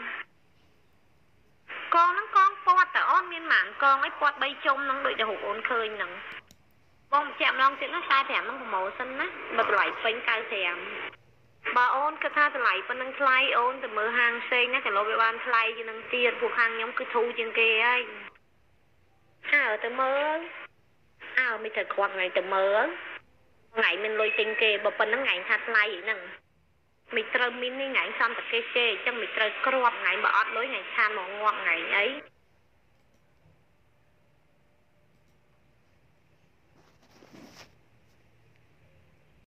5អូនកងហ្នឹងកងពាត់តើអូនមានម៉ានកងអីពាត់3ជុំហ្នឹងដូចតែរូបអូនឃើញហ្នឹងបងបញ្ជាក់ម្ដងទៀតណា45ហ្នឹងប្រម៉ូសិនណាបើតម្លៃពេញ95បើអូនគិតថាតម្លៃប៉ុណ្្នឹងថ្លៃអូនទៅមើលហាងផ្សេងណាក៏លោកវាបានថ្លៃជាងនឹងទៀតពួកហាងខ្ញុំគឺធូរជាងគេហើយអើទៅមើលអើមិនត្រូវគ្រាន់ថ្ងៃទៅមើលថ្ងៃមានលុយទិញគេបើប៉ុណ្្នឹងថ្ងៃថាថ្លៃហ្នឹងមិន ត្រូវមីននេះថ្ងៃសំតកេគេអញ្ចឹងមិនត្រូវគ្រាប់ថ្ងៃបើអត់លុយថ្ងៃឆានមកងាប់ថ្ងៃអី